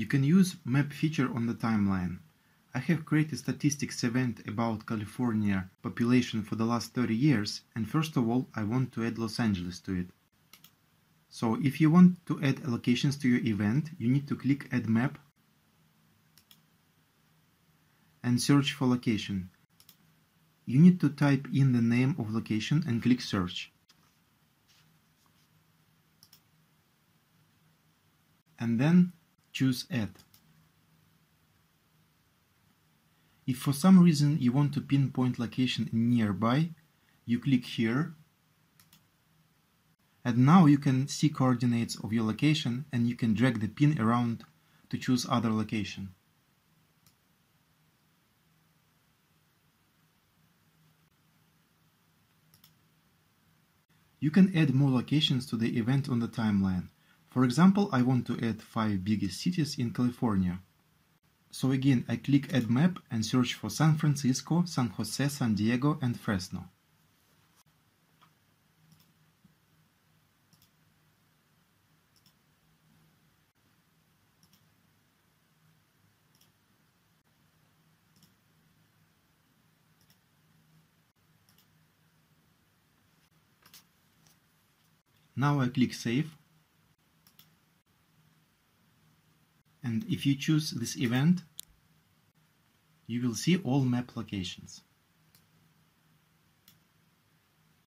You can use map feature on the timeline. I have created statistics event about California population for the last 30 years and first of all I want to add Los Angeles to it. So if you want to add locations to your event, you need to click add map and search for location. You need to type in the name of location and click search. And then choose add. If for some reason you want to pinpoint location nearby, you click here. And now you can see coordinates of your location and you can drag the pin around to choose other location. You can add more locations to the event on the timeline. For example, I want to add 5 biggest cities in California. So again, I click Add Map and search for San Francisco, San Jose, San Diego and Fresno. Now I click Save and if you choose this event, you will see all map locations.